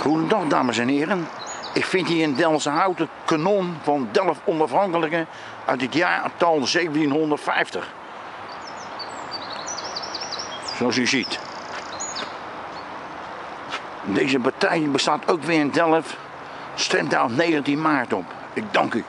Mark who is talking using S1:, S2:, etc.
S1: Goedendag dames en heren. Ik vind hier een Delftse houten kanon van Delft Onafhankelijke uit het jaartal 1750. Zoals u ziet. Deze partij bestaat ook weer in Delft. Stemt daar 19 maart op. Ik dank u.